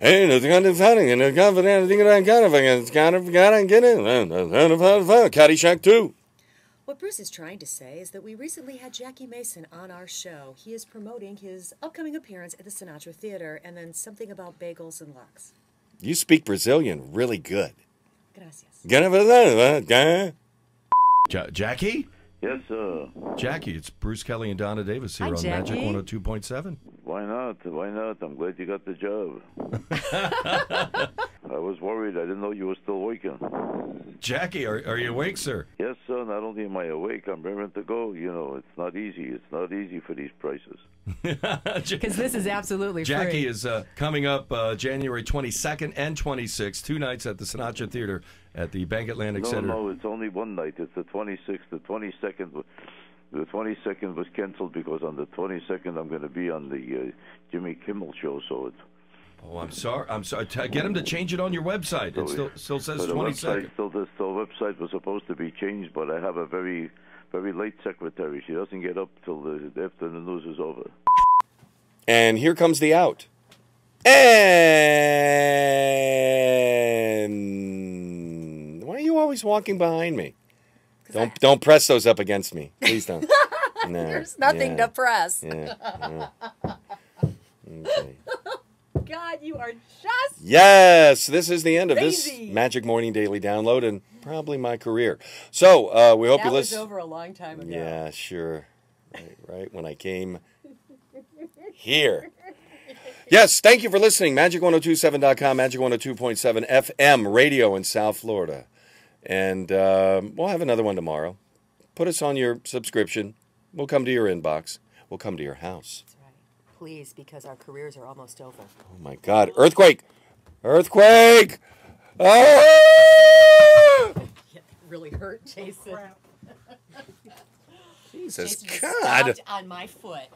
Hey, it's kind of funny, and it's kind of funny, think kind of funny, it's kind of gotta get it. Caddyshack 2. What Bruce is trying to say is that we recently had Jackie Mason on our show. He is promoting his upcoming appearance at the Sinatra Theater and then something about bagels and lox. You speak Brazilian really good. Gracias. Ja- Jackie? Yes, sir. Jackie, it's Bruce Kelly and Donna Davis here Hi, on Majic Jackie. 102.7. Why not? Why not? I'm glad you got the job. I was worried. I didn't know you were still waking. Jackie, are, are you awake, sir? Yes, sir. Not only am I awake, I'm raring to go. You know, it's not easy. It's not easy for these prices. Because this is absolutely Jackie free. is uh, coming up uh, January 22nd and 26th, two nights at the Sinatra Theater at the Bank Atlantic No, Center. no, it's only one night. It's the 26th. The 22nd. Wa- The 22nd was canceled because on the 22nd I'm going to be on the uh, Jimmy Kimmel show. So it's Oh, I'm sorry. I'm sorry. T- get him to change it on your website. It still still says the 22nd. website still the still website was supposed to be changed, but I have a very very late secretary. She doesn't get up till the, after the news is over. And here comes the out. And why are you always walking behind me? Don't don't press those up against me. Please don't. No, There's nothing yeah, to press. Yeah, yeah. Okay. God, you are just. Yes, this is the end of Crazy. this Majic Morning Daily download and probably my career. So uh, we hope that you listen. over a long time ago. Yeah, sure. Right, right when I came here. Yes, thank you for listening. Majic1027.com, Majic 102.7 FM radio in South Florida. And um, we'll have another one tomorrow. Put us on your subscription. We'll come to your inbox. We'll come to your house. That's right. Please, because our careers are almost over. Oh my God. Earthquake! Earthquake! Ah! Really hurt, Jason. Jesus Jason just God. on my foot.